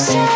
shine.